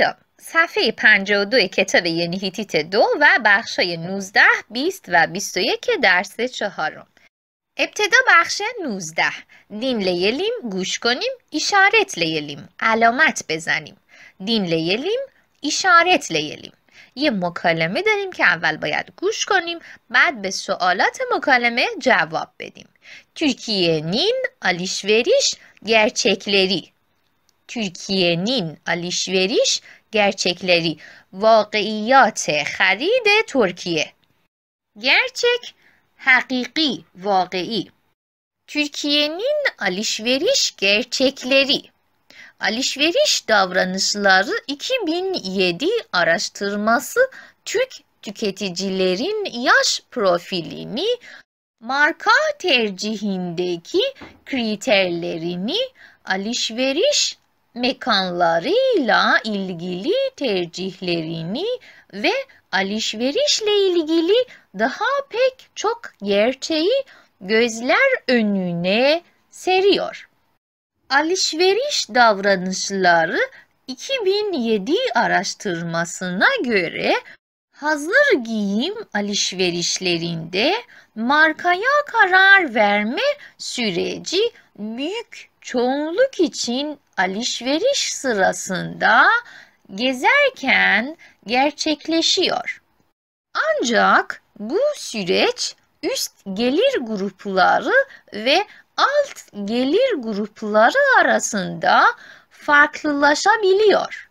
حالا صفحه 52 کتاب یعنی هیتیت دو و بخش های 19, 20 و 21 درس چهارم. ابتدا بخش 19 دین لیلیم گوش کنیم اشارت لیلیم. علامت بزنیم. دین لیلیم اشارت لیلیم. یه مکالمه داریم که اول باید گوش کنیم بعد به سوالات مکالمه جواب بدیم. Türkiye'nin alışveriş gerçekleri Türkiye'nin alışveriş gerçekleri واقعیات خرید ترکیه gerçek hakiki واقعی Türkiye'nin alışveriş gerçekleri Alışveriş davranışları 2007 araştırması Türk tüketicilerin yaş profilini, marka tercihindeki kriterlerini, alışveriş mekanlarıyla ilgili tercihlerini ve alışverişle ilgili daha pek çok gerçeği gözler önüne seriyor. Alışveriş davranışları 2007 araştırmasına göre hazır giyim alışverişlerinde markaya karar verme süreci büyük çoğunluk için alışveriş sırasında gezerken gerçekleşiyor. Ancak bu süreç üst gelir grupları ve alt gelir grupları arasında farklılaşabiliyor.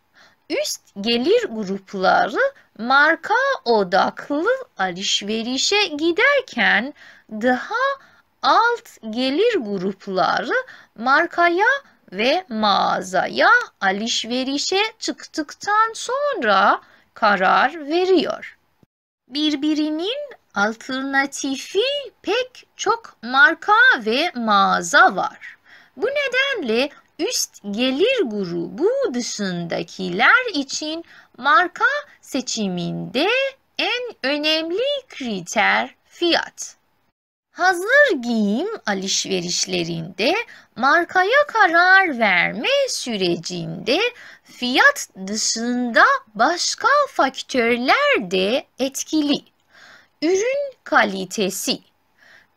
Üst gelir grupları marka odaklı alışverişe giderken daha alt gelir grupları markaya ve mağazaya alışverişe çıktıktan sonra karar veriyor. Birbirinin alternatifi pek çok marka ve mağaza var. Bu nedenle üst gelir grubu dışındakiler için marka seçiminde en önemli kriter fiyat. Hazır giyim alışverişlerinde markaya karar verme sürecinde fiyat dışında başka faktörler de etkili. Ürün kalitesi,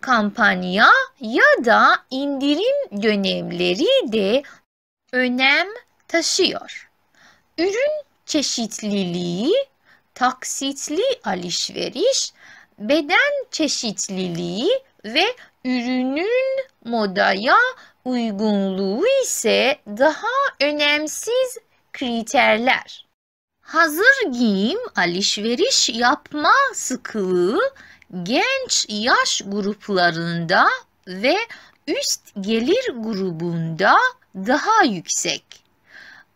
kampanya ya da indirim dönemleri de önem taşıyor. Ürün çeşitliliği, taksitli alışveriş, beden çeşitliliği ve ürünün modaya uygunluğu ise daha önemsiz kriterler. Hazır giyim alışveriş yapma sıklığı genç yaş gruplarında ve üst gelir grubunda daha yüksek.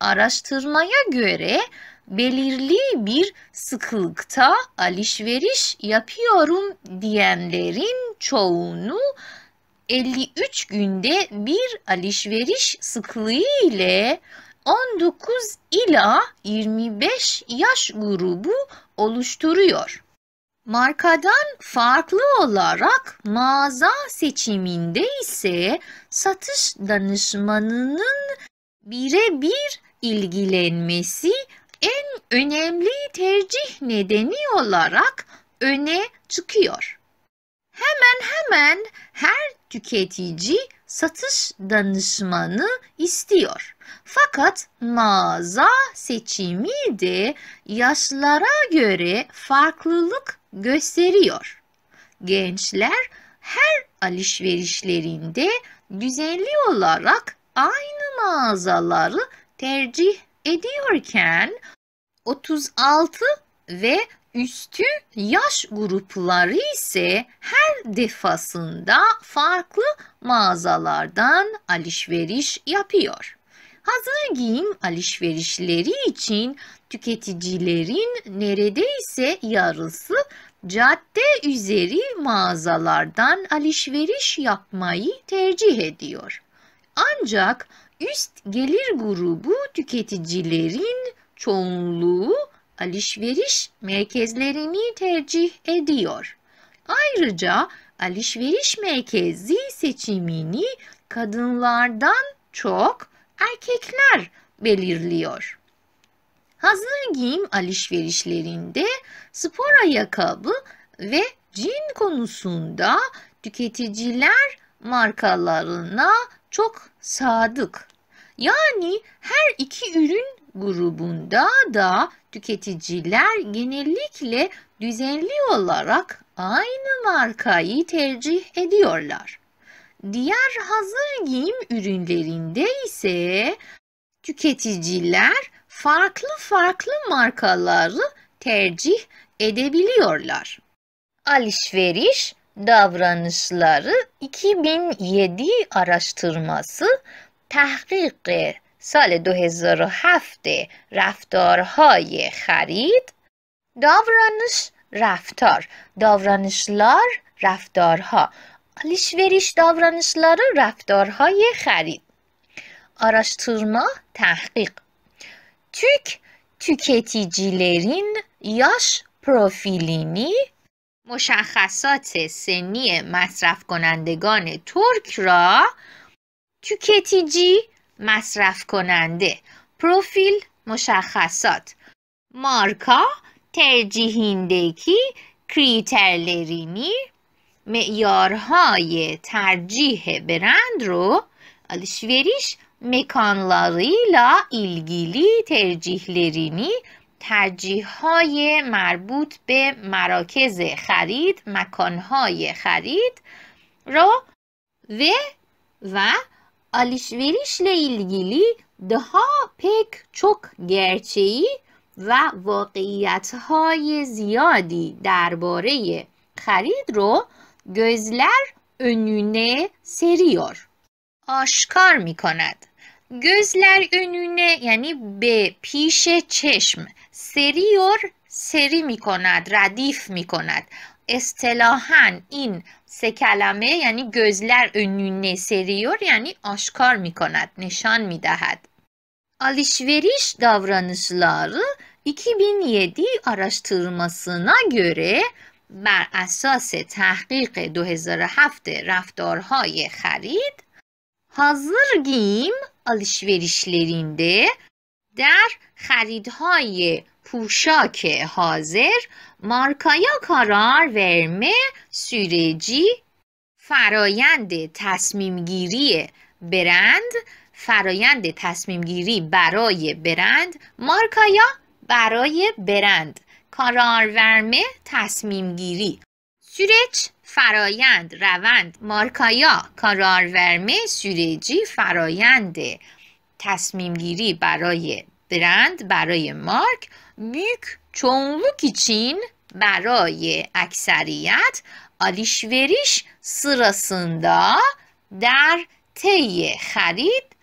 Araştırmaya göre belirli bir sıklıkta alışveriş yapıyorum diyenlerin çoğunu 53 günde bir alışveriş sıklığı ile 19 ila 25 yaş grubu oluşturuyor. Markadan farklı olarak mağaza seçiminde ise satış danışmanının birebir ilgilenmesi en önemli tercih nedeni olarak öne çıkıyor. Hemen hemen her tüketici satış danışmanı istiyor. Fakat mağaza seçimi de yaşlara göre farklılık gösteriyor. Gençler her alışverişlerinde düzenli olarak aynı mağazaları tercih ediyorken 36 ve üstü yaş grupları ise her defasında farklı mağazalardan alışveriş yapıyor. Hazır giyim alışverişleri için tüketicilerin neredeyse yarısı cadde üzeri mağazalardan alışveriş yapmayı tercih ediyor. Ancak üst gelir grubu tüketicilerin çoğunluğu alışveriş merkezlerini tercih ediyor. Ayrıca alışveriş merkezi seçimini kadınlardan çok erkekler belirliyor. Hazır giyim alışverişlerinde spor ayakkabı ve cin konusunda tüketiciler markalarına çok sadık. Yani her iki ürün grubunda da tüketiciler genellikle düzenli olarak aynı markayı tercih ediyorlar. Diğer hazır giyim ürünlerinde ise tüketiciler farklı farklı markaları tercih edebiliyorlar. Alışveriş davranışları 2007 araştırması تحقیق سال 2007 رفتارهای خرید davranış raftar davranışlar raftarha alışveriş davranışları raftarhay خرید araştırma tahkik Türk tüketicilerin yaş profilini مشخصات سنی مصرف کنندگان ترک را تو کتی مصرف کننده پروفیل مشخصات. مارکا ترجیهیندکی کریترلرینی معیارهای ترجیح برند رو الشویریش مکانلاری لا ایلگیلی ترجیح لرینی tercihlerini tercihهای مربوط به مراکز خرید مکانهای خرید را و و alışverişle ilgili daha pek çok gerçeği و واقعیتهای زیادی درباره خرید رو gözler önüne seriyor. آشکار می کند. Gözler önüne yani به پیش چشم seriyor seri می کند ردیف می کند اصطلاحا این سه کلمه یعنی gözler önüne seriyor yani aşkar می کند نشان می دهد alışveriş davranışları 2007 araştırmasına göre بر اساس تحقیق 2007 رفتارهای خرید hazır giyim alışverişlerinde در خریدهای پوشاک حاضر markaya karar verme süreci فرایند تصمیم گیری برند فرایند تصمیم گیری برای برند مارکایا برای برند karar verme تصمیم گیری süreç فرایند روند مارکایا karar verme süreci فرایند تصمیم گیری برای برند برای مارک büyük çoğunluk için برای اکثریت alışveriş sırasında در طی خرید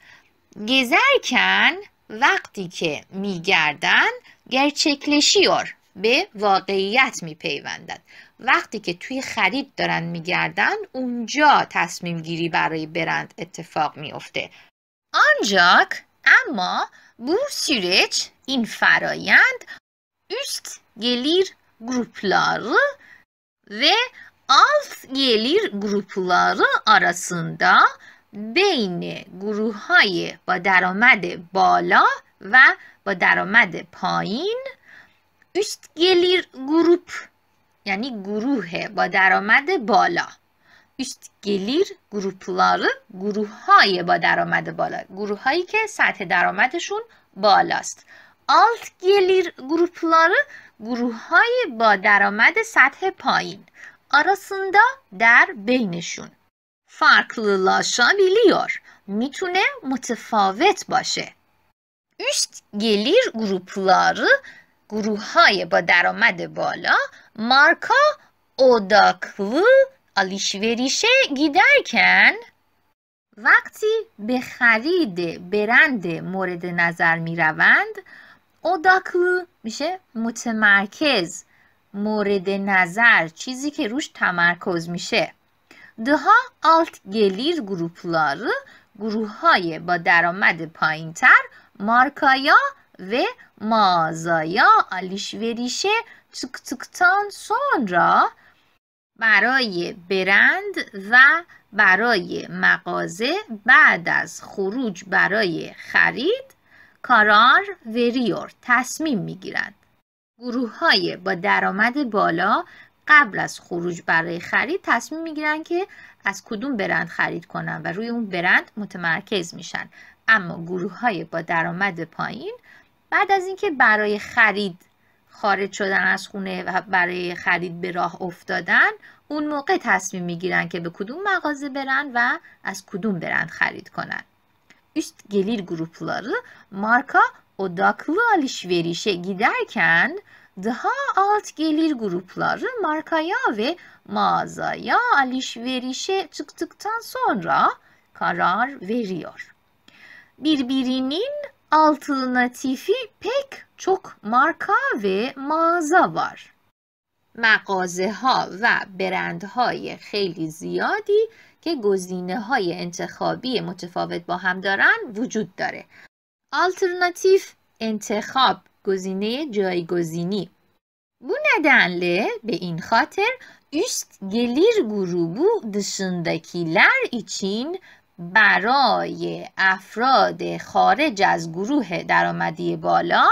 gezerken وقتی که میگردن gerçekleşiyor به واقعیت میپیوندد. وقتی که توی خرید دارن میگردن اونجا تصمیم گیری برای برند اتفاق میافته. ancak ama Bu süreç این فرایند، üst gelir grupları و alt gelir grupları arasında بین گروه های با درآمد بالا و با درآمد پایین. اشتگلیر گروپ یعنی گروه با درآمد بالا. Üst gelir grupları گروه با درآمد بالا گروه هایی که سطح درآمدشون بالاست alt gelir grupları گروه های با درآمد سطح پایین arasında در بینشون farklılaşabiliyor. می‌تونه متفاوت باشه. üst gelir grupları گروه های با درآمد بالا marka odaklı alışverişe giderken وقتی به خرید برند مورد نظر می روند odaklı میشه متمرکز مورد نظر چیزی که روش تمرکز میشه daha alt gelir grupları گروههای با درآمد پایینتر markaya ve mağazaya alışverişe çıktıktan sonra برای برند و برای مغازه بعد از خروج برای خرید کارار وریور تصمیم می‌گیرند گروه های با درآمد بالا قبل از خروج برای خرید تصمیم می‌گیرن که از کدوم برند خرید کنن و روی اون برند متمرکز میشن. اما گروه های با درآمد پایین بعد از اینکه برای خرید خارج شدن از خونه و برای خرید به راه افتادن اون موقع تصمیم میگیرن که به kudum mağaza برن و از کدوم برند خرید کنن. Üst gelir grupları marka odaklı alışverişe giderken daha alt gelir grupları markaya ve mağazaya alışverişe çıktıktan sonra karar veriyor. Birbirinin alternatifi pek çok marka ve mağaza var. مغازه ها و برندهای خیلی زیادی که گزینه های انتخابی متفاوت با هم دارن وجود داره. آلترناتیف انتخاب گزینه جایگزینی Bu nedenle به این خاطر üst gelir grubu dışındakiler için برای افراد خارج از گروه درآمدی بالا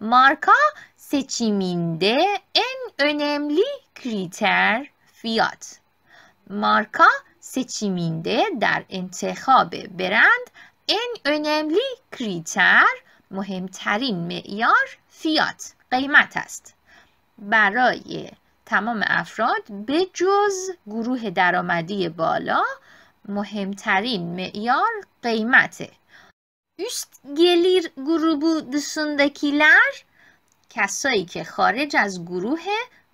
marka seçiminde en önemli kriter fiyat. Marka seçiminde در انتخاب برند en önemli kriter مهمترین معیار فیات قیمت است. برای تمام افراد به جز گروه درآمدی بالا مهمترین معیار قیمته. Üst gelir grubu dışındakiler کسایی که خارج از گروه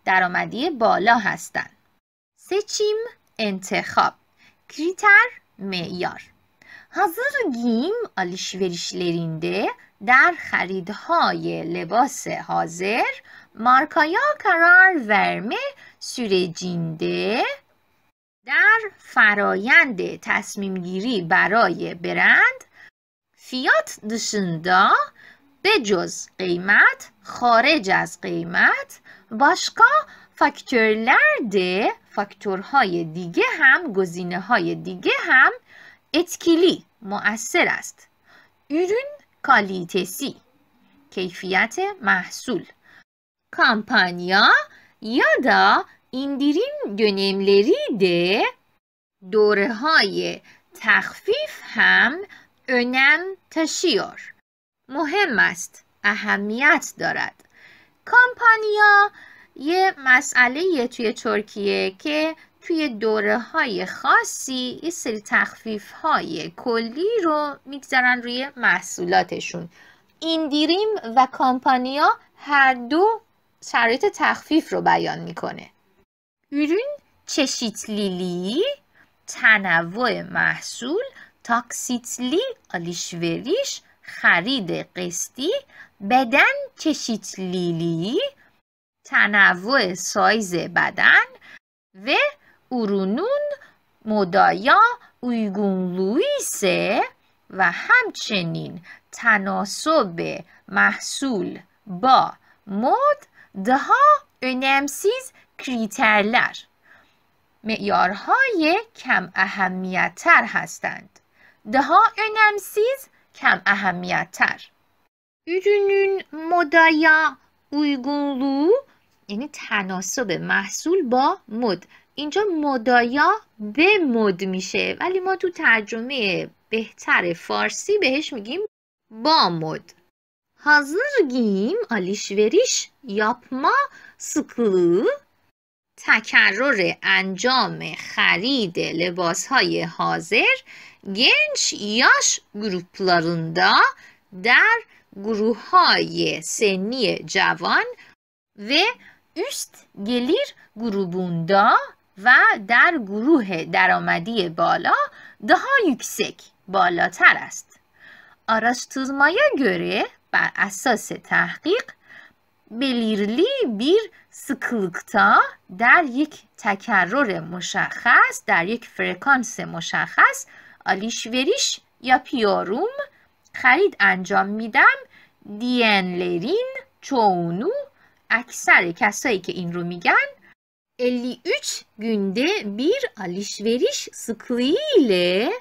درآمدی بالا هستند. seçim انتخاب kriter معیار hazır giyim alışverişlerinde در خریدهای لباس حاضر markaya karar verme sürecinde در فرایند تصمیم گیری برای برند فیات dışında به جز قیمت خارج از قیمت başka faktörler de فاکتورهای دیگه هم گزینه های دیگه هم etkili مؤثر است ürün kalitesi keyfiyet محصول kampanya ya da indirim dönemleri de دوره های تخفیف هم önem taşıyor. مهم است اهمیت دارد. کامپانیا یه مسئله توی ترکیه که توی دوره های خاصی یه سری تخفیف های کلی رو می‌گذارن روی محصولاتشون. ایندیریم و کامپانیا هر دو شرایط تخفیف رو بیان می‌کنه. ürün çeşitliliği تنوع محصول تاکسیتلی آلیشوریش خرید قسطی بدن کشیتلیلی تنوع سایز بدن و ارونون مدایا اویگون لویسه و همچنین تناسب محصول با مد دها اونمسیز کریترلر میارهای کم اهمیتتر هستند. Daha önemsiz کم اهمیتتر. ürünün modaya uygunluğu یعنی تناسب محصول با مد. اینجا مدایا به مد میشه ولی ما تو ترجمه بهتر فارسی بهش میگیم با مد. hazır giyim alışveriş yapma sıklığı تکرر انجام خرید لباس های حاضر genç yaş gruplarında در گروه های سنی جوان و üst gelir grubunda و در گروه درآمدی بالا daha yüksek بالاتر است. Araştırmaya göre ber اساس تحقیق belirli bir sıklıkta در یک تکرر مشخص در یک فرکانس مشخص آلیشوریش یا پیاروم خرید انجام میدم دیyenlerin çoğunu اکثر کسایی که این رو میگن 53 günde bir alışveriş sıklığı ile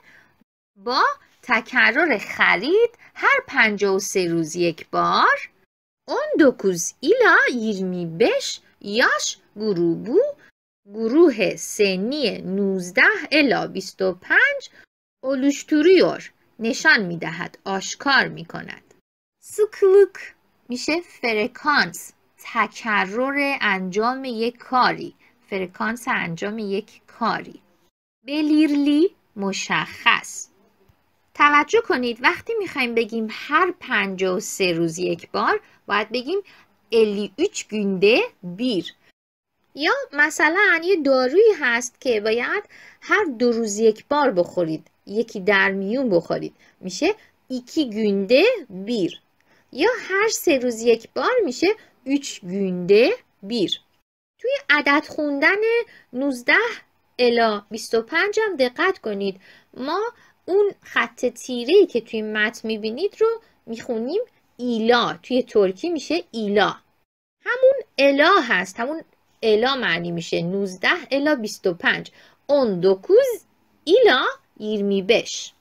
با تکرر خرید هر 53 روز یک بار 19 ila 25 yaş grubu گروه سنی 19 الا 25 oluşturuyor. نشان می‌دهد آشکار می‌کند sıklık میشه فرکانس تکرر انجام یک کاری فرکانس انجام یک کاری بلیرلی مشخص توجه کنید وقتی می‌خوایم بگیم هر 53 روز یک بار باید بگیم 53 günde bir یا مثلا یه دارویی هست که باید هر دو روز یک بار بخورید. یکی در میون بخورید. میشه ایکی گünde bir یا هر سه روز یک بار میشه 3 günde bir توی عدد خوندن 19 الا 25 هم دقت کنید. ما اون خط تیره که توی متن می‌بینید رو می‌خونیم ایلا. توی ترکی میشه ایلا. همون الا هست. همون الا معنی میشه. 19 الا 25 19 ila 25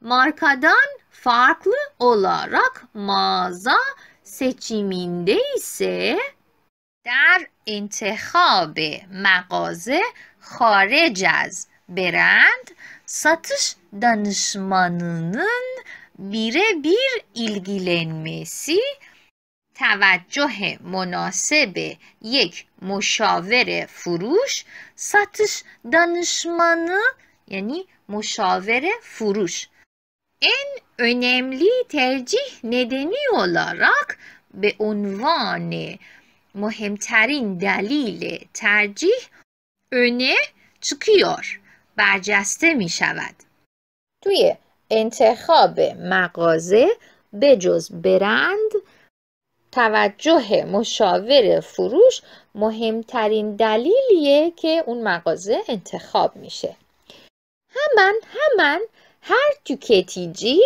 Markadan farklı olarak mağaza seçiminde ise در انتخاب مغازه خارج از برند satış danışmanının birebir ilgilenmesi توجه مناسب یک مشاور فروش satış danışmanı yani مشاور فروش en önemli tercih nedeni olarak به عنوان مهمترین دلیل ترجیح öne çıkıyor برجسته می شود توی انتخاب مغازه بجز برند توجه مشاور فروش مهمترین دلیلیه که اون مغازه انتخاب میشه همان همان her tüketici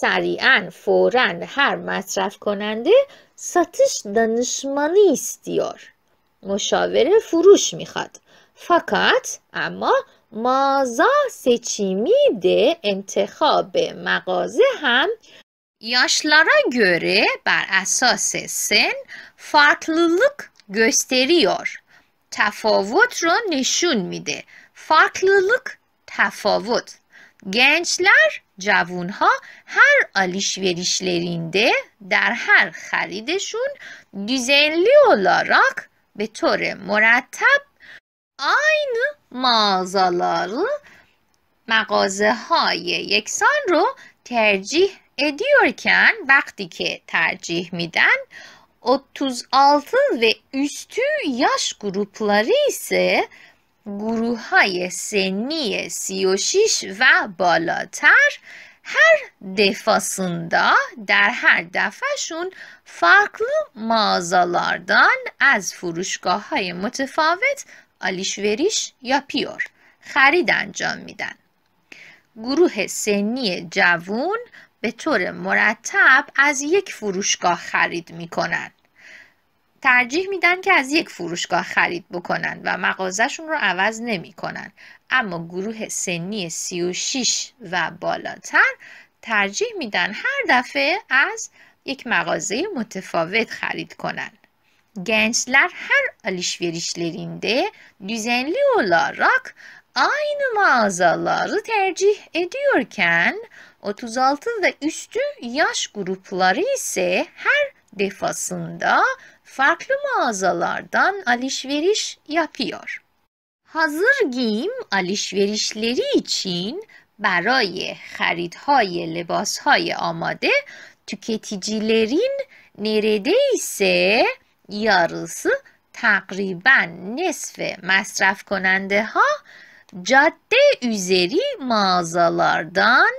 sari'an فورا هر مصرف کننده satış danışmanı istiyor. مشاور فروش می‌خواد. fakat اما mağaza seçimi de انتخاب مغازه هم yaşlara göre بر اساس سن farklılık gösteriyor تفاوت رو نشون میده. farklılık تفاوت. gençler جوونها her alışverişlerinde در هر خریدشون دیزنلی و لاراک به طور مرتب aynı mağazaları مغازه های یکسان رو ترجیح ediyorken وقتی که ترجیح میدن 36 ve üstü yaş grupları ise گروه های سنی 36 و بالاتر هر defasında در هر دفعشون farklı mağazalardan از فروشگاه های متفاوت آلیشوریش yapıyor. خرید انجام میدن. گروه سنی جوون به طور مرتب از یک فروشگاه خرید می‌کنن. ترجیح میدن که از یک فروشگاه خرید بکنن و مغازهشون رو عوض نمی‌کنن اما گروه سنی 36 و بالاتر ترجیح میدن هر دفعه از یک مغازه متفاوت خرید کنن. Gençler her alışverişlerinde düzenli olarak aynı mağazaları tercih ediyorken 36 ve üstü yaş grupları ise her defasında farklı mağazalardan alışveriş yapıyor. Hazır giyim alışverişleri için برای خریدهای لباسهای آماده tüketicilerin neredeyse yarısı تقریبا نصف مصرف کننده ها جاده üzeri mağazalardan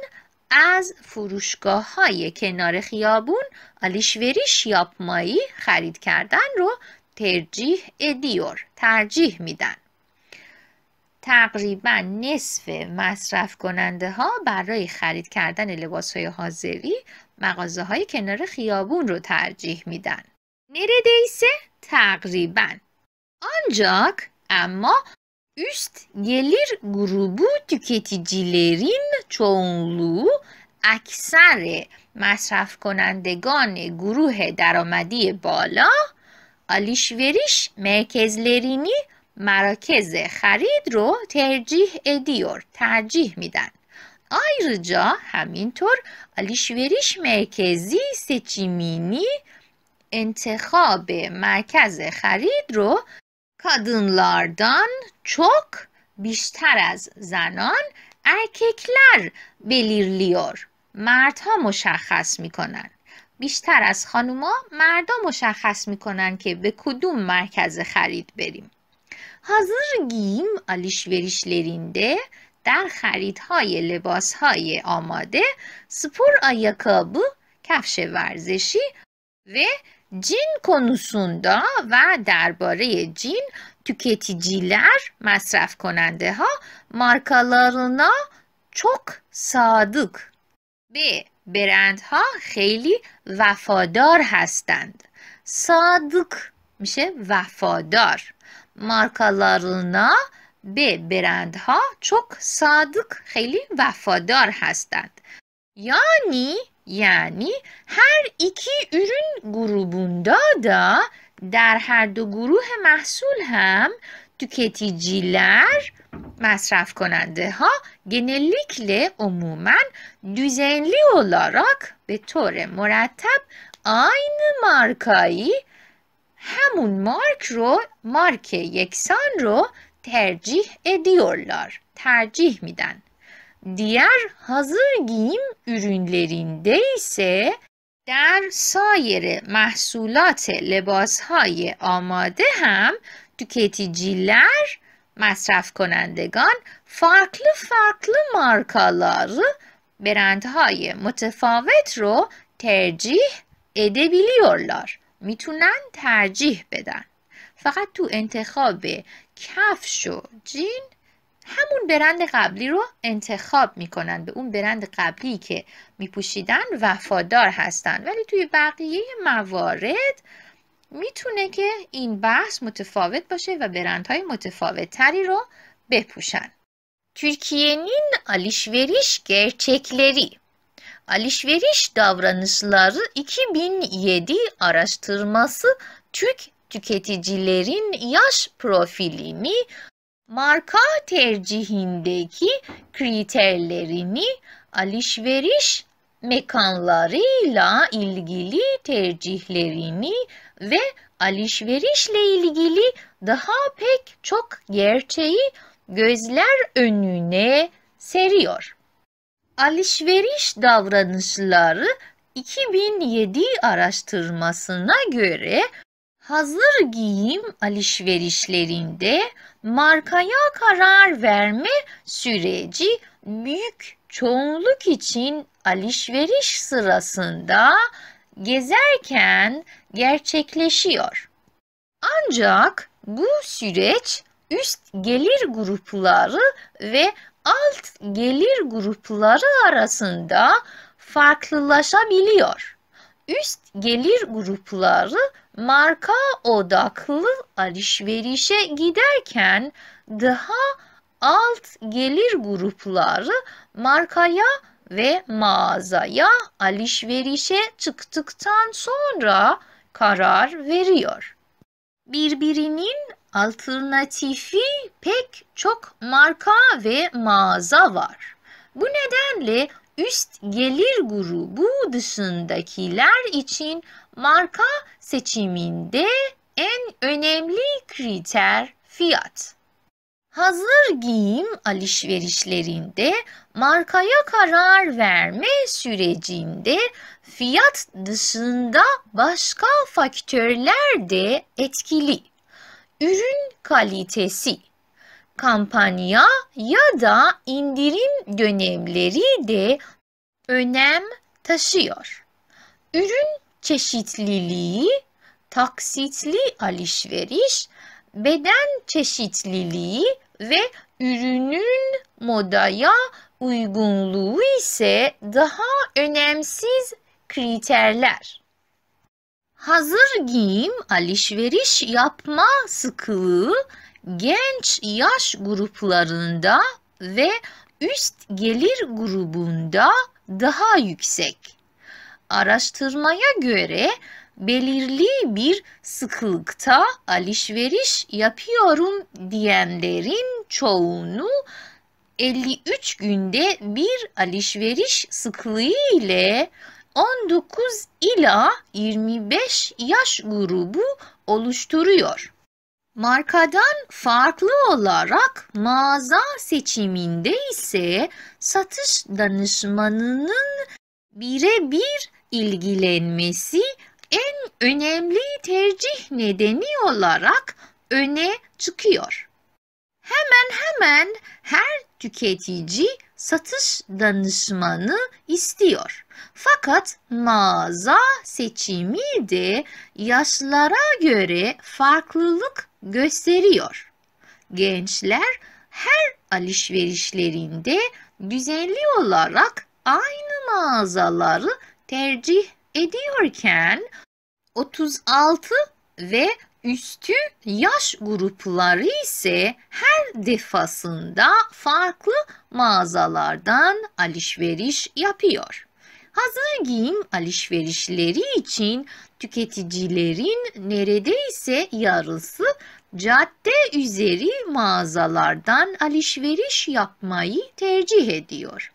از فروشگاه های کنار خیابون آلیشوریش yapmayı خرید کردن رو ترجیح ادیور ترجیح میدن. تقریبا نصف مصرف کننده ها برای خرید کردن لباس های حاضری مغازه های کنار خیابون رو ترجیح میدن. Neredeyse تقریبا ancak اما üst gelir grubu tüketicilerin çoğunluğu اکثر مصرف کنندگان گروه درآمدی بالا alışveriş merkezlerini مراکز خرید رو ترجیح ediyor tercih میدن Ayrıca همینطور alışveriş merkezi seçimini انتخاب مرکز خرید رو kadınlardan çok بیشتر از زنان erkekler belirliyor. مردها مشخص می‌کنن. بیشتر از خانوما مردا مشخص می‌کنن که به کدوم مرکز خرید بریم. Hazır giyim alışverişlerinde در خریدهای لباسهای آماده spor ayakkabı کفش ورزشی و cin konusunda و درباره cin tüketiciler مصرف کننده ها markalarına çok sadık به برندها خیلی وفادار هستند sadık میشه وفادار markalarına به برندها çok sadık خیلی وفادار هستند yani یعنی هر ایکی ایرون گروبونده دا در هر دو گروه محصول هم تو کتی مصرف کننده ها گنلیکل امومن دوزنلی و لاراک به طور مرتب آین مارکایی همون مارک رو مارک یکسان رو ترجیح ادیولار ترجیح میدن. Diğer hazır giyim ürünlerinde ise در سایر محصولات لباسهای آماده هم tüketiciler مصرف کنندگان farklı farklı markaları برندهای متفاوت رو ترجیح edebiliyorlar. می‌تونن ترجیح بدن. فقط تو انتخاب کفش و جین همون برند قبلی رو انتخاب می‌کنن به اون برند قبلی که میپوشیدن وفادار هستن. ولی توی بقیه موارد می‌تونه که این بحث متفاوت باشه و برندهای متفاوت تری رو بپوشن. Türkiye'nin alışveriş gerçekleri Alışveriş davranışları 2007 araştırması Türk tüketicilerin yaş profilini marka tercihindeki kriterlerini alışveriş mekanlarıyla ilgili tercihlerini ve alışverişle ilgili daha pek çok gerçeği gözler önüne seriyor. Alışveriş davranışları 2007 araştırmasına göre hazır giyim alışverişlerinde markaya karar verme süreci büyük çoğunluk için alışveriş sırasında gezerken gerçekleşiyor. Ancak bu süreç üst gelir grupları ve alt gelir grupları arasında farklılaşabiliyor. Üst gelir grupları marka odaklı alışverişe giderken daha alt gelir grupları markaya ve mağazaya alışverişe çıktıktan sonra karar veriyor. Birbirinin alternatifi pek çok marka ve mağaza var. Bu nedenle üst gelir grubu dışındakiler için marka seçiminde en önemli kriter fiyat. Hazır giyim alışverişlerinde markaya karar verme sürecinde fiyat dışında başka faktörler de etkili. Ürün kalitesi, kampanya ya da indirim dönemleri de önem taşıyor. Ürün çeşitliliği, taksitli alışveriş, beden çeşitliliği ve ürünün modaya uygunluğu ise daha önemsiz kriterler. Hazır giyim alışveriş yapma sıklığı genç yaş gruplarında ve üst gelir grubunda daha yüksek. Araştırmaya göre belirli bir sıklıkta alışveriş yapıyorum diyenlerin çoğunu 53 günde bir alışveriş sıklığı ile 19 ila 25 yaş grubu oluşturuyor. Markadan farklı olarak mağaza seçiminde ise satış danışmanının birebir ilgilenmesi en önemli tercih nedeni olarak öne çıkıyor. Hemen hemen her tüketici satış danışmanı istiyor. Fakat mağaza seçimi de yaşlara göre farklılık gösteriyor. Gençler her alışverişlerinde düzenli olarak aynı mağazaları tercih ediyorken 36 ve üstü yaş grupları ise her defasında farklı mağazalardan alışveriş yapıyor. Hazır giyim alışverişleri için tüketicilerin neredeyse yarısı cadde üzeri mağazalardan alışveriş yapmayı tercih ediyor.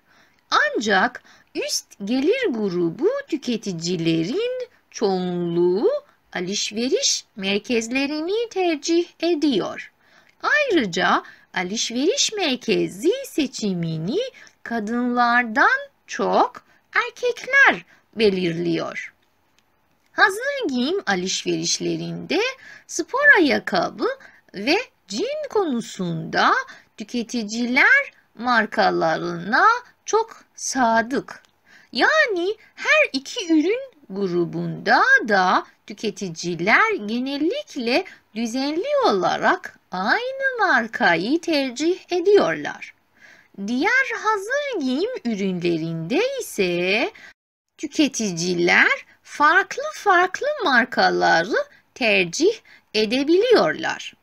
Ancak üst gelir grubu tüketicilerin çoğunluğu alışveriş merkezlerini tercih ediyor. Ayrıca alışveriş merkezi seçimini kadınlardan çok erkekler belirliyor. Hazır giyim alışverişlerinde spor ayakkabı ve cin konusunda tüketiciler markalarına çok sadık. Yani her iki ürün grubunda da tüketiciler genellikle düzenli olarak aynı markayı tercih ediyorlar. Diğer hazır giyim ürünlerinde ise tüketiciler farklı farklı markaları tercih edebiliyorlar.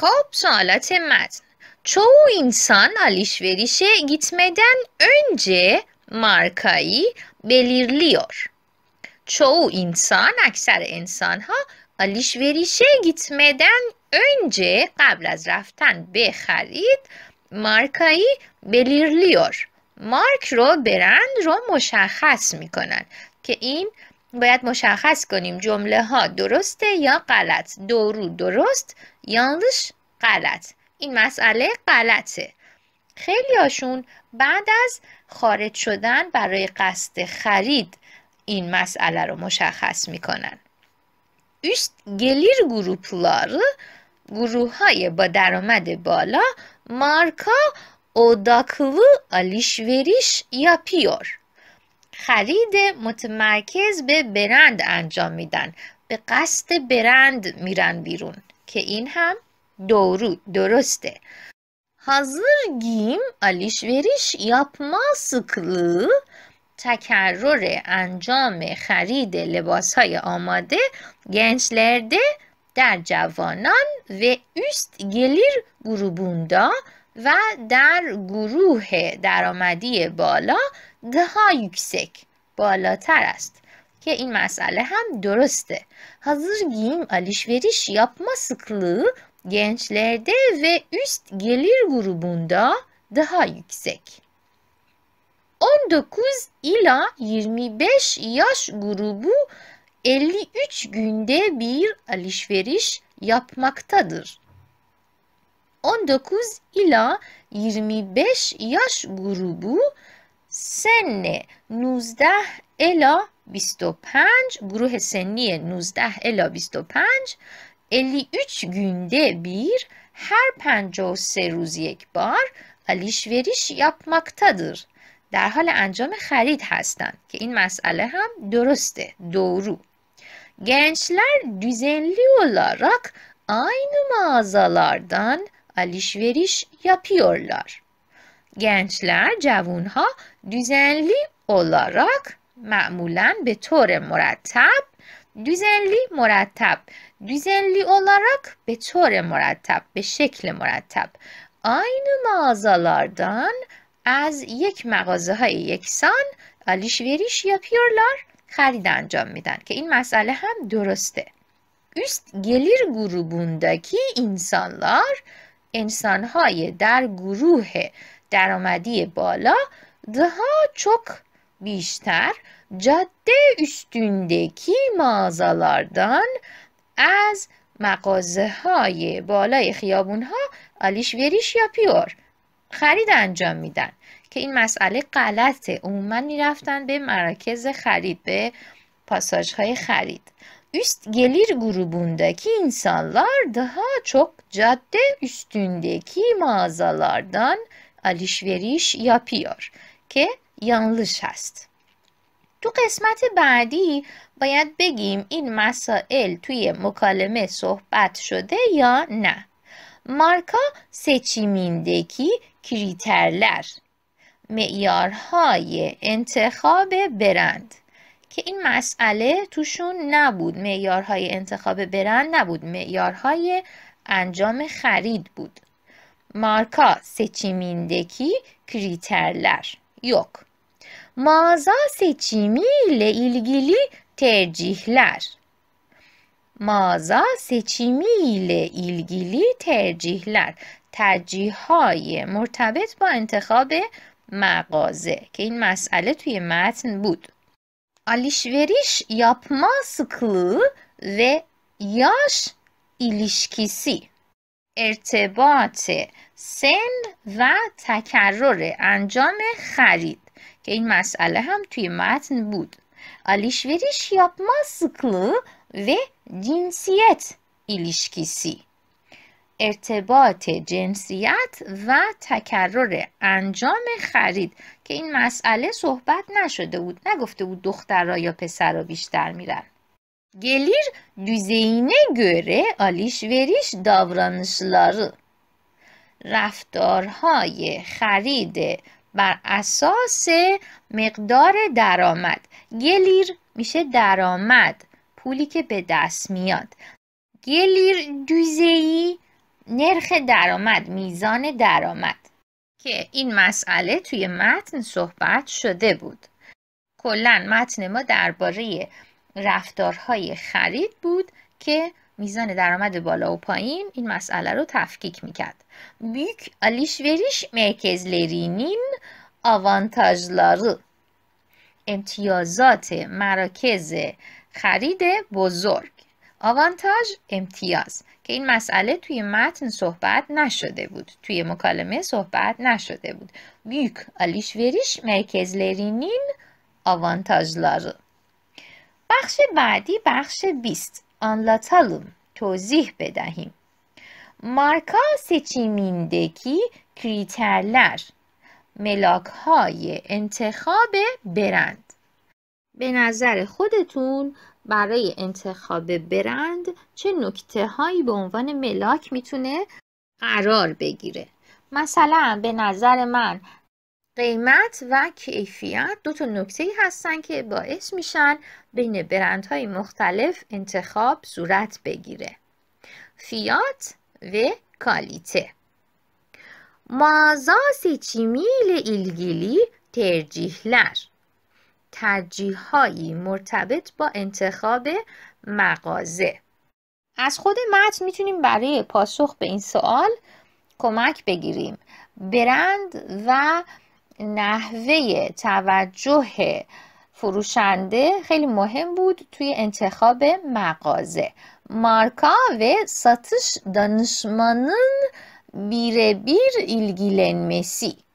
خب سوالات متن çoğu insan alışverişe gitmeden önce markayı belirliyor. Çoğu insan, aksar انسانها alışverişe gitmeden önce قبل از رفتن به خرید markayı belirliyor. مارک رو برند رو مشخص می‌کنن که این باید مشخص کنیم جمله ها درسته یا غلط. دورو درست yanlış غلط. این مسئله غلطه. خیلی هاشون بعد از خارج شدن برای قصد خرید این مسئله رو مشخص می‌کنن. Üst gelir grupları گروه های با درآمد بالا marka odaklı alışveriş yapıyor. خرید متمرکز به برند انجام میدن به قصد برند میرن بیرون که این هم doğru درسته hazır giyim alışveriş yapma sıklığı تکرر انجام خرید لباس های آماده gençlerde در جوانان و üst gelir grubunda و در گروه درآمدی بالا daha yüksek بالاتر است که این مسئله هم درسته hazır giyim alışveriş yapma sıklığı gençlerde ve üst gelir grubunda daha yüksek. 19 ila 25 yaş grubu 53 günde bir alışveriş yapmaktadır. 19 ila 25 yaş grubu سن 19 الا 25 گروه سنی 19 الا 25 53 günde bir her 53 روز یک بار alışveriş yapmaktadır. در حال انجام خرید هستند که این مسئله هم درسته doğru. Gençler düzenli olarak aynı mağazalardan alışveriş yapıyorlar. Gençler, جوونها düzenli olarak معمولا به طور مرتب düzenli مرتب düzenli olarak به طور مرتب به شکل مرتب aynı mağazalardan از یک مغازه های یکسان alışveriş yapıyorlar خرید انجام میدن که این مسئله هم درسته. üst gelir grubundaki insanlar انسانهای در گروه درآمدی بالا. daha çok بیشتر. جاده üstündeki mağazalardan از مغازه های بالای خیابون ها آلیشوریش یا پیور؟ خرید انجام میدن. که این مسئله غلطه. عموما می‌رفتن به مراکز خرید به پاساژ های خرید üst gelir grubundaki insanlar daha çok cadde üstündeki mağazalardan alışveriş yapıyor که yanlış هست. تو قسمت بعدی باید بگیم این مسائل توی مکالمه صحبت شده یا نه. Marka seçimindeki kriterler. Meyarhaye انتخاب برند. که این مسئله توشون نبود. میارهای انتخاب برند نبود. میارهای انجام خرید بود. مارکا سچیمیندکی کریترلر. یک مازا سچیمی لیلگیلی ترجیحلر. Mağaza seçimi ile ilgili tercihler. ترجیح مرتبط با انتخاب مغازه که این مسئله توی متن بود. alışveriş yapma sıklığı ve yaş ilişkisi. ارتباط سن و تکرر انجام خرید که این مسئله هم توی متن بود alışveriş yapma sıklığı ve cinsiyet ilişkisi. ارتباط جنسیت و تکرر انجام خرید که این مسئله صحبت نشده بود. نگفته بود دخترها یا پسرها بیشتر میرن. Gelir düzeyine göre alışveriş davranışları. رفتارهای خرید بر اساس مقدار درآمد گلیر میشه درآمد پولی که به دست میاد. گلیر düzeyi نرخ درآمد میزان درآمد که این مسئله توی متن صحبت شده بود. کلا متن ما درباره رفتارهای خرید بود که میزان درآمد بالا و پایین این مسئله رو تفکیک می‌کرد. Büyük alışveriş merkezlerinin avantajları امتیازات مراکز خرید بزرگ. آوانتاژ امتیاز که این مسئله توی متن صحبت نشده بود. توی مکالمه صحبت نشده بود. Büyük alışveriş merkezlerinin avantajları بخش بعدی بخش 20 anlatalım توضیح بدهیم. marka seçimindeki kriterler ملاک های انتخاب برند. به نظر خودتون برای انتخاب برند چه نکته هایی به عنوان ملاک می‌تونه قرار بگیره؟ مثلا به نظر من قیمت و کیفیت دو تا نکته ای هستن که باعث میشن بین برندهای مختلف انتخاب صورت بگیره. فیات و کالیته. mağaza seçimiyle ilgili tercihler ترجیحهایی مرتبط با انتخاب مغازه. از خود متن می‌تونیم برای پاسخ به این سوال کمک بگیریم. برند و نحوه توجه فروشنده خیلی مهم بود توی انتخاب مغازه. marka ve satış danışmanın birebir ilgilenmesi.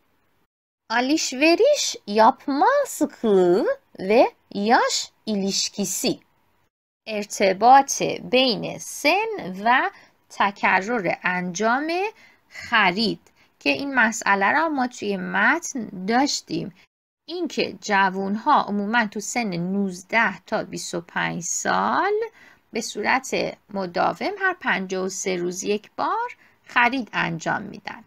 Alışveriş yapma sıklığı ve yaş ilişkisi. ارتباط بین سن و تکرر انجام خرید که این مسئله را ما توی متن داشتیم اینکه جوون ها عموما تو سن 19 تا 25 سال به صورت مداوم هر 53 روز یک بار خرید انجام میدن.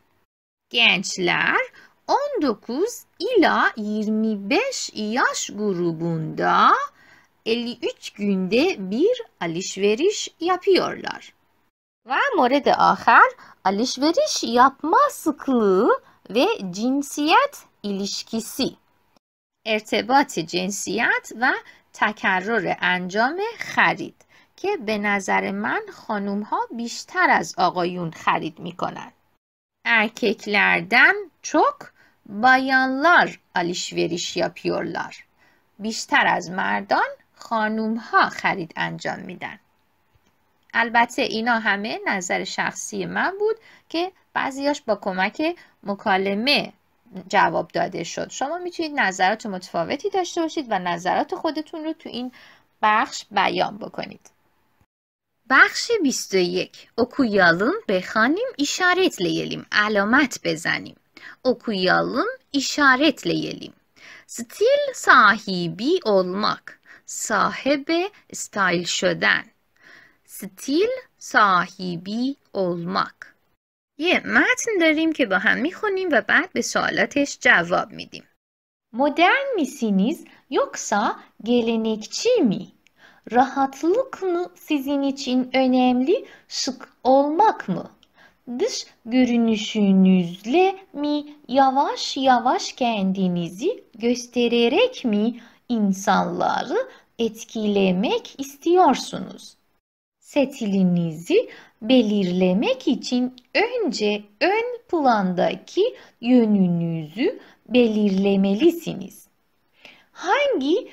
Gençler 19 ila 25 yaş grubunda 53 günde bir alışveriş yapıyorlar. Ve mورد آخر alışveriş yapma sıklığı ve cinsiyet ilişkisi. ارتباط جنسیت و تکرر انجام خرید که به نظر من خانوم ها بیشتر از آقایون خرید می کنند. Erkeklerden çok bayanlar alışveriş yapıyorlar. بیشتر از مردان خانوم ها خرید انجام میدن. البته اینا همه نظر شخصی من بود که بعضیاش با کمک مکالمه جواب داده شد. شما می‌تونید نظرات متفاوتی داشته باشید و نظرات خودتون رو تو این بخش بیان بکنید. بخش 21 okuyalım بخوانیم işaretleyelim علامت بزنیم. okuyalım işaretleyelim stil sahibi olmak sahibi style şöden stil sahibi olmak یه متن داریم که با هم میخونیم و بعد به سوالاتش جواب میدیم. Modern misiniz yoksa gelenekçi mi? Rahatlık mı sizin için önemli, şık olmak mı? Dış görünüşünüzle mi yavaş yavaş kendinizi göstererek mi insanları etkilemek istiyorsunuz? Setilinizi belirlemek için önce ön plandaki yönünüzü belirlemelisiniz. Hangi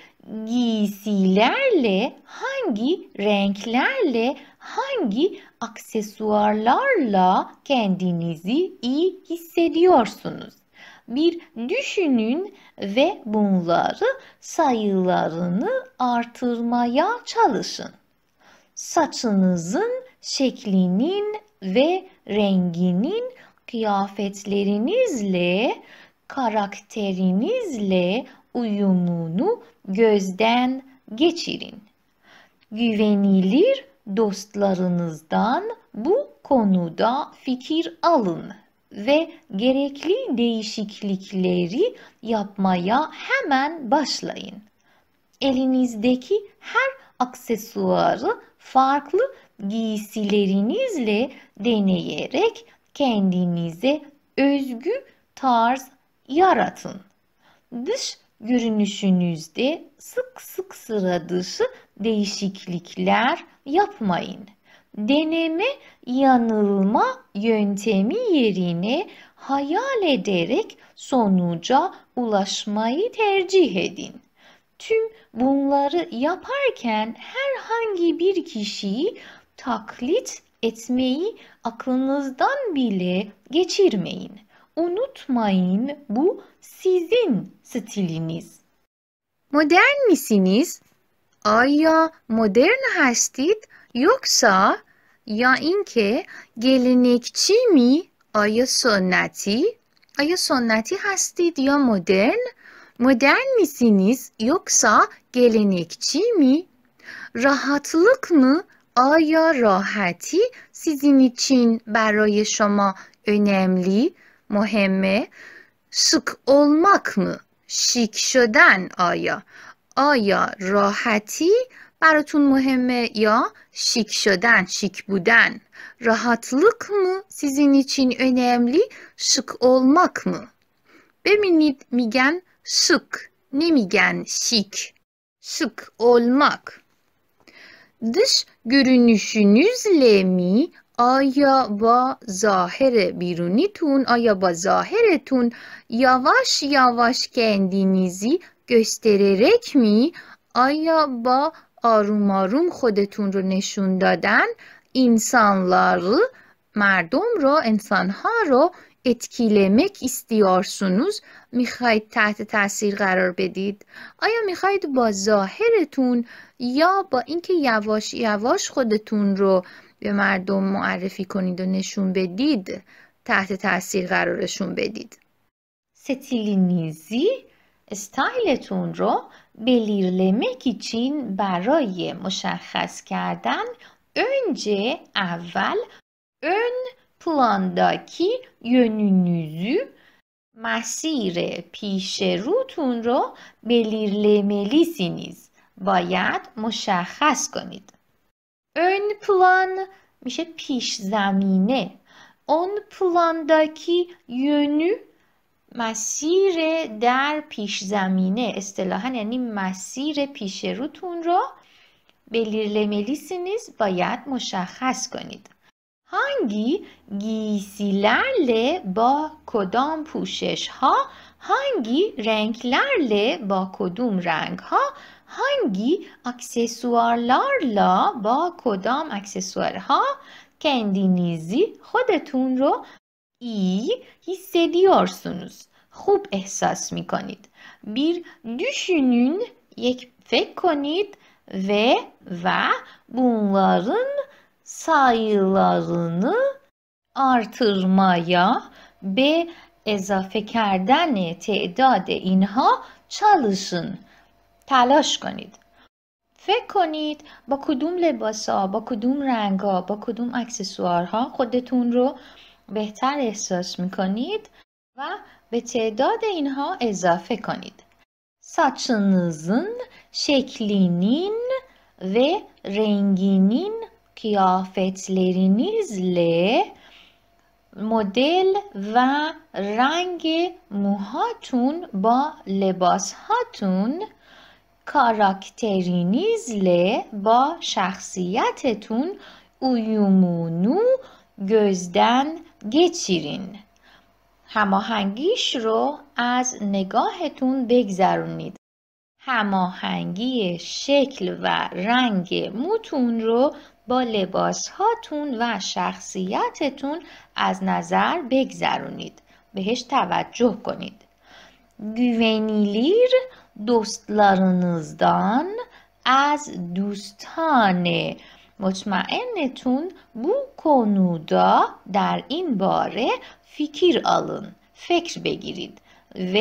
giysilerle, hangi renklerle, hangi aksesuarlarla kendinizi iyi hissediyorsunuz? Bir düşünün ve bunları sayılarını artırmaya çalışın. Saçınızın şeklinin ve renginin kıyafetlerinizle, karakterinizle uyumunu gözden geçirin. Güvenilir dostlarınızdan bu konuda fikir alın ve gerekli değişiklikleri yapmaya hemen başlayın. Elinizdeki her aksesuarı farklı giysilerinizle deneyerek kendinize özgü tarz yaratın. Dış görünüşünüzde sık sık sıra dışı değişiklikler yapmayın. Deneme yanılma yöntemi yerine hayal ederek sonuca ulaşmayı tercih edin. Tüm bunları yaparken herhangi bir kişiyi taklit etmeyi aklınızdan bile geçirmeyin. Unutmayın bu sizin stiliniz. Modern misiniz? آیا مدرن هستید؟ یکسا یا اینکه گلینکچی می آیا سنتی؟ آیا سنتی هستید یا مدرن؟ مدرن میسینیز یکسا گلینکچی می راحتلق مو؟ آیا راحتی سیزینی چین برای شما اونملی؟ مهمه. سک اولمک مو؟ شیک شدن آیا؟ Aya rahati براتون مهمه یا şik şöden, şik buden. Rahatlık mı sizin için önemli, şık olmak mı? ببینید میگن şık, nemigen şik, şık olmak. Dış görünüşünüzle mi آیا با ظاهر بیرونیتون آیا با ظاهرتون yavaş yavaş kendinizi göstererek mi? آیا با آروم آروم خودتون رو نشون دادن insanları مردم رو انسانها رو etkilemek istiyorsunuz. می‌خواید تحت تاثیر قرار بدید آیا می‌خواید با ظاهرتون یا با اینکه یواش یواش خودتون رو به مردم معرفی کنید و نشون بدید تحت تاثیر قرارشون بدید ستیلینیزی استایلتون رو belirlemek için برای مشخص کردن önce اول ön plandaki yönünüzü مسیر پیش روتون رو belirlemelisiniz. باید مشخص کنید. ön plan میشه پیش زمینه. اون پلاندaki yönü مسیر در پیش زمینه اصطلاحا یعنی مسیر پیش روتون رو belirlemelisiniz باید مشخص کنید. Hangi giysilerle با کدام پوشش ها hangi renklerle با کدوم رنگ ها hangi aksesuarlarla با کدام اکسسوارها؟ kendinizi خودتون رو iyi hissediyorsunuz. خوب احساس می کنید bir düşünün یک فکر کنید ve ve bunların sayılarını artırmaya به اضافه کردن تعداد اینها çalışın. تلاش کنید فکر کنید با کدوم لباسا با کدوم رنگا با کدوم اکسسوارها خودتون رو بهتر احساس می کنید و به تعداد اینها اضافه کنید. ساچنزن، شکلینین و رنگینین کیافتلرینیز لی مدل و رنگ موهاتون با لباس هاتون کاراکترینیز با شخصیتتون اویومونو گزدن geçirin. هماهنگیش رو از نگاهتون بگذرونید. هماهنگی شکل و رنگ موتون رو با لباس هاتون و شخصیتتون از نظر بگذرونید. بهش توجه کنید. güvenilir dostlarınızdan از دوستان مطمئنتون بو کنودا در این باره فکر آلن فکر بگیرید و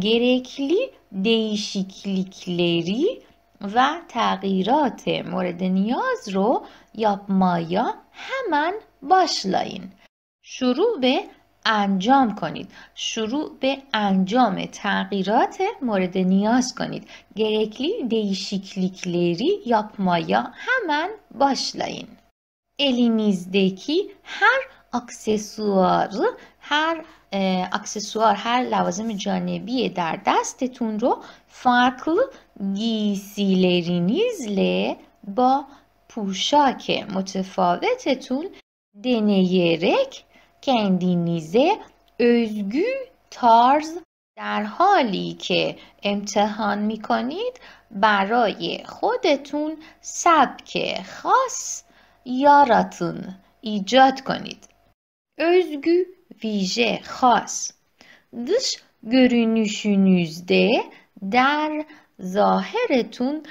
گرکلی دیشیکلیکلری و تغییرات مورد نیاز رو یاپمایا همان باشلاین. شروع به انجام کنید شروع به انجام تغییرات مورد نیاز کنید gerekli değişiklikleri yapmaya hemen başlayın elinizdeki her aksesuarı her e, aksesuar her لوازم جانبی در دستتون رو farklı giysilerinizle با پوشاک متفاوتتون deneyerek kendinize özgü tarz در حالی که امتحان می کنید برای خودتون سبک خاص یاراتون ایجاد کنید. Özgü ویژه خاص dış görünüşünüzde در ظاهرتون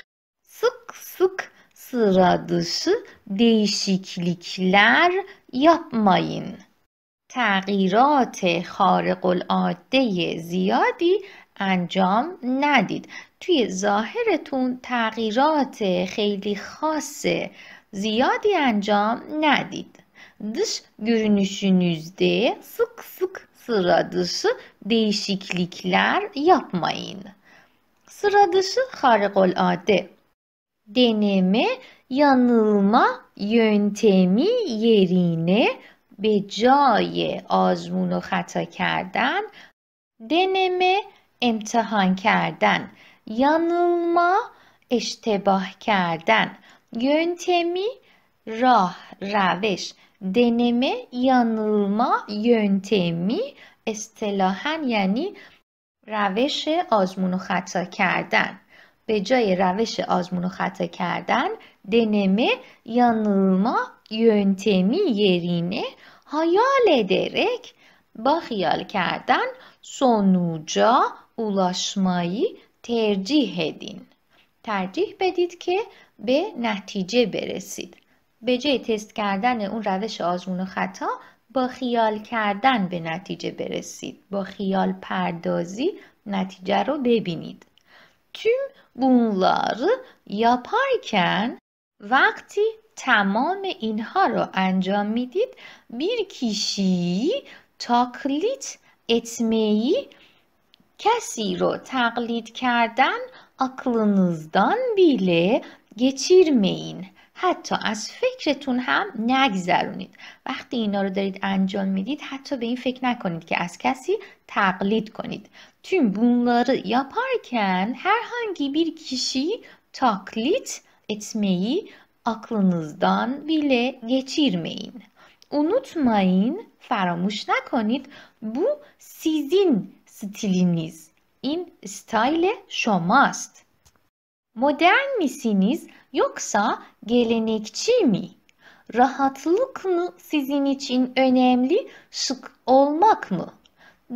sık sık sıra dışı değişiklikler yapmayın. تغییرات خارق العاده زیادی انجام ندید توی ظاهرتون تغییرات خیلی خاص زیادی انجام ندید dış görünüşünüzde sık sık sıra dışı değişiklikler yapmayın. Sıra dışı harikulade. Deneme yanılma yöntemi yerine به جای آزمون و خطا کردن دنمه امتحان کردن. yanılma اشتباه کردن. yöntemi راه روش. deneme yanılma yöntemi اصطلاحا یعنی روش آزمون و خطا کردن. به جای روش آزمون و خطا کردن deneme yanılma yöntemi yerine hayal ederek با خیال کردن sonuca ulaşmayı tercih edin. ترجیح بدید که به نتیجه برسید. به جای تست کردن اون روش آزمون و خطا با خیال کردن به نتیجه برسید. با خیال پردازی نتیجه رو ببینید. Tüm bunları yaparken وقتی تمام اینها رو انجام می‌دید bir kişiyi taklit etmeyi کسی رو تقلید کردن aklınızdan bile geçirmeyin. حتی از فکرتون هم نگذرونید وقتی اینا رو دارید انجام می‌دید حتی به این فکر نکنید که از kesi taklit کنید. Tüm bunları yaparken herhangi bir kişiyi taklit etmeyi aklınızdan bile geçirmeyin. Unutmayın, فراموش نکنید bu sizin stiliniz. این style şomast. Modern misiniz yoksa gelenekçi mi? Rahatlık mı sizin için önemli, şık olmak mı?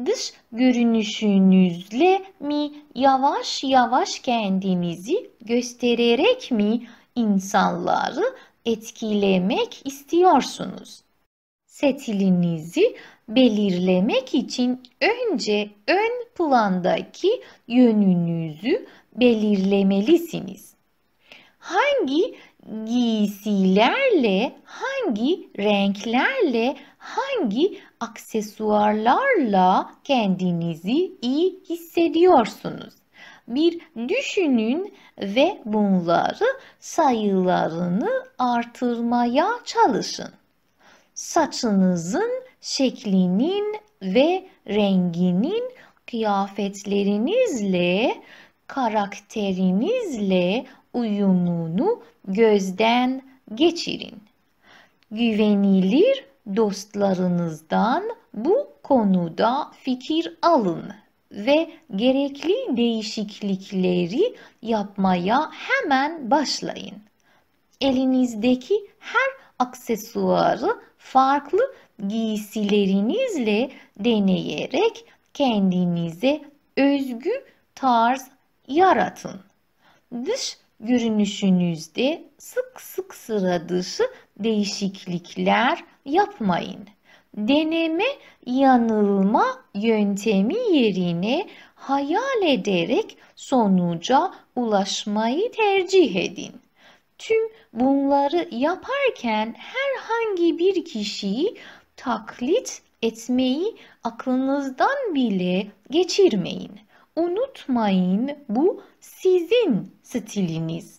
Dış görünüşünüzle mi yavaş yavaş kendinizi göstererek mi insanları etkilemek istiyorsunuz? Stilinizi belirlemek için önce ön plandaki yönünüzü belirlemelisiniz. Hangi giysilerle, hangi renklerle, hangi aksesuarlarla kendinizi iyi hissediyorsunuz? Bir düşünün ve bunları sayılarını artırmaya çalışın. Saçınızın şeklinin ve renginin kıyafetlerinizle, karakterinizle uyumunu gözden geçirin. Güvenilir dostlarınızdan bu konuda fikir alın ve gerekli değişiklikleri yapmaya hemen başlayın. Elinizdeki her aksesuarı farklı giysilerinizle deneyerek kendinize özgü tarz yaratın. Dış görünüşünüzde sık sık sıra dışı değişiklikler yapmayın. Deneme yanılma yöntemi yerine hayal ederek sonuca ulaşmayı tercih edin. Tüm bunları yaparken herhangi bir kişiyi taklit etmeyi aklınızdan bile geçirmeyin. Unutmayın bu sizin stiliniz.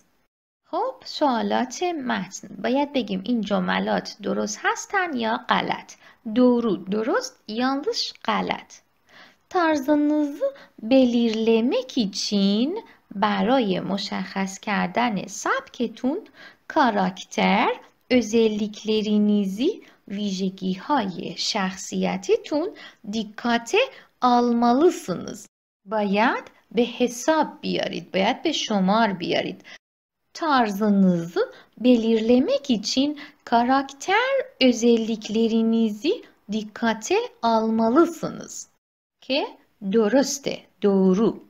خب سوالات متن باید بگیم این جملات درست هستن یا غلط doğru درست yanlış غلط tarzınızı belirlemek için برای مشخص کردن سبکتون karakter özelliklerinizi ویژگی های شخصیتتون دیکات almalısınız. باید به حساب بیارید. باید به شمار بیارید. Tarzınızı belirlemek için karakter özelliklerinizi dikkate almalısınız. Ki درسته, doğru.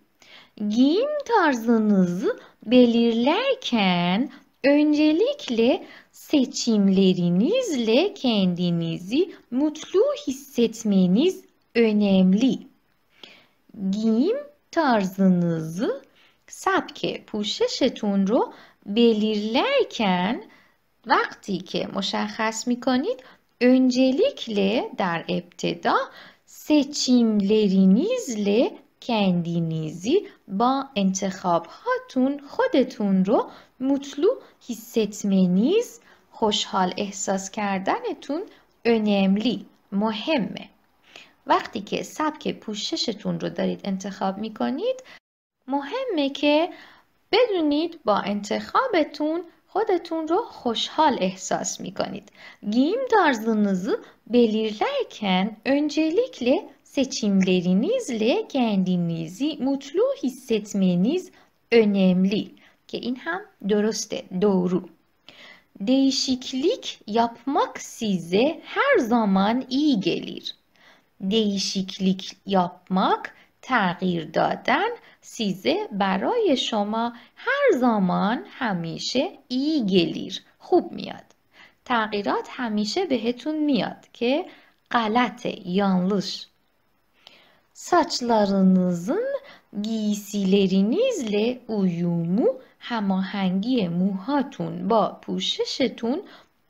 Giyim tarzınızı belirlerken öncelikle seçimlerinizle kendinizi mutlu hissetmeniz önemli. Giyim tarzınızı سبک پوششتون رو belirlerken وقتی که مشخص می‌کنید öncelikle در ابتدا seçimlerinizle kendinizi با انتخاب هاتون خودتون رو mutlu hissetmeniz خوشحال احساس کردنتون önemli مهمه وقتی که سبک پوششتون رو دارید انتخاب می‌کنید مهمه که بدونید با انتخابتون خودتون رو خوشحal احساس می کنید. Giyim tarzınızı belirlerken öncelikle seçimlerinizle kendinizi mutlu hissetmeniz önemli. Ki in ham درسته doğru. Değişiklik yapmak size her zaman iyi gelir. Değişiklik yapmak, تغییر دادن size برای شما هر زمان همیشه ای گلیر خوب میاد تغییرات همیشه بهتون میاد که غلطه yanlış saçlarınızın giysilerinizle uyumu hamahengi muhatun با پوششتون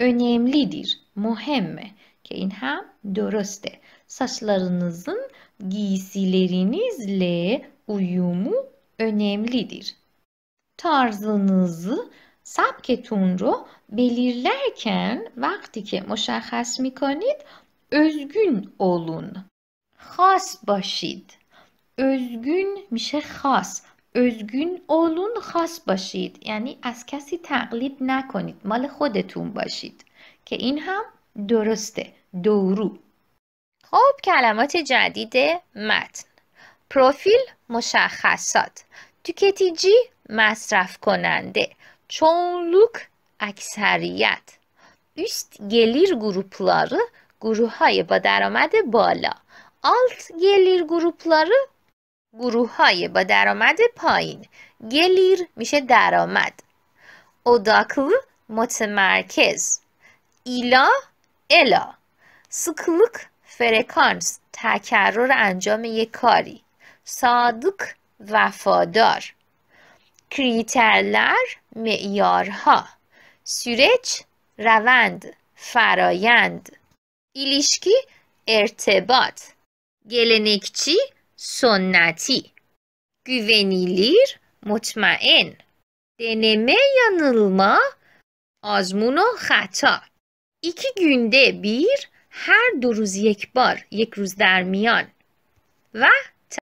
önemlidir مهمه که این هم درسته saçlarınızın giysilerinizle uyumu önemlidir. tarzınızı سبکتون رو belirlerken وقتی که مشخص می‌کنید özgün olun. خاص باشید. özgün میشه خاص. özgün olun خاص باشید. یعنی از کسی تقلید نکنید. مال خودتون باشید. که این هم درسته. دورو. خب کلمات جدید متن. پروفیل مشخصات. tüketici مصرف کننده. çoğunluk اکثریت. Üst gelir grupları گروههای با درآمد بالا. Alt gelir grupları گروههای با درآمد پایین. Gelir میشه درآمد. Odaklı متمرکز. ایلا الا sıklık فرکانس تکرر انجام یک کاری صادق وفادار. کریترلر معیارها. süreç روند فرایند. ایلیشکی ارتباط. گلنکچی سنتی. güvenilir مطمئن. deneme yanılma آزمون و خطا. iki günde bir her دو روز یک بار یک روز در میان. و